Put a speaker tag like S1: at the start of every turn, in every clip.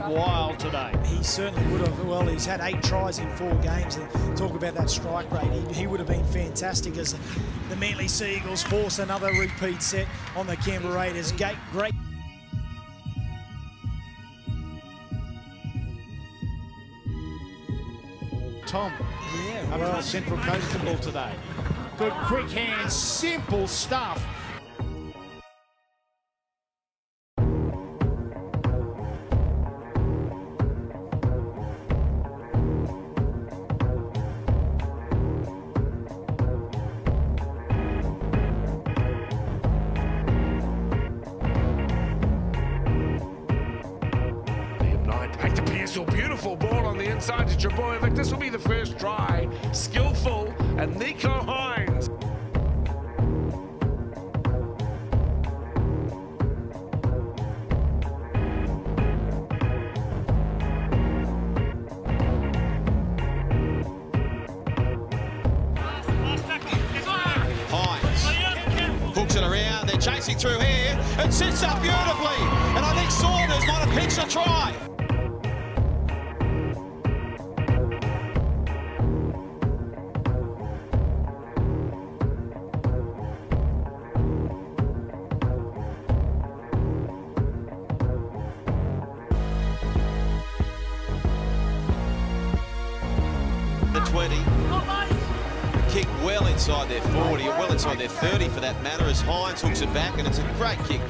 S1: run wild today.
S2: He certainly would have. Well, he's had eight tries in four games. And talk about that strike rate. He, he would have been fantastic as the Manly Seagulls force another repeat set on the Canberra Raiders. Great, great.
S1: Tom,
S2: Yeah,
S1: up
S2: well,
S1: well, Central Coast the ball today. Good quick hands, simple stuff.
S3: Back. Beautiful ball on the inside to Trbojevic. This will be the first try. Skillful. And Nicho Hynes.
S4: Hynes hooks it around. They're chasing through here. It sits up beautifully. And I think Saunders might have pinched a try. 20. Kick well inside their 40, or well inside their 30 for that matter, as Hynes hooks it back, and it's a great kick.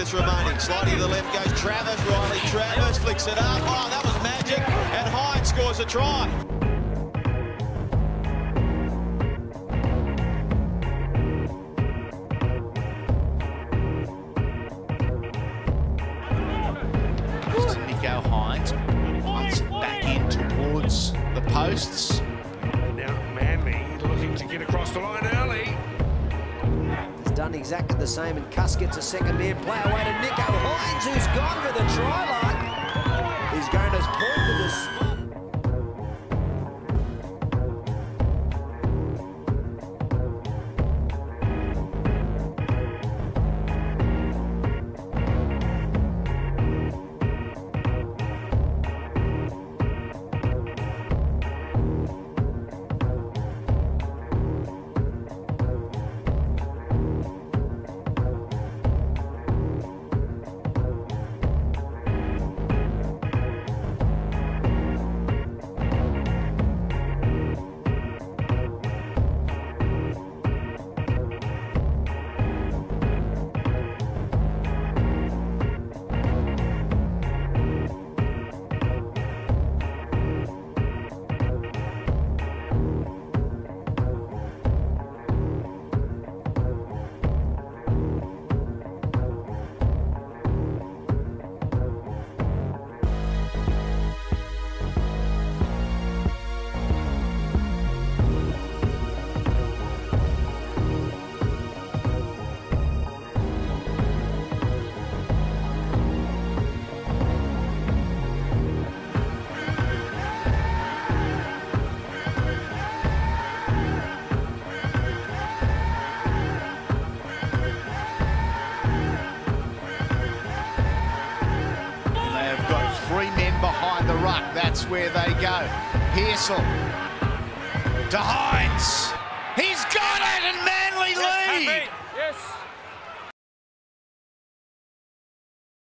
S4: Minutes remaining. Sliding to the left goes Travis. Riley Travis flicks it up. Oh, that was magic. And Hynes scores a try.
S1: Nicho Hynes. Punts it back in towards the posts.
S3: Now Manly looking to get across the line
S5: done exactly the same, and Cuss gets a second man. Play away to Nicho Hynes, who's gone for the try line. He's going to point to the
S1: ruck. That's where they go. Pearsall to Hynes. He's got it and Manly lead.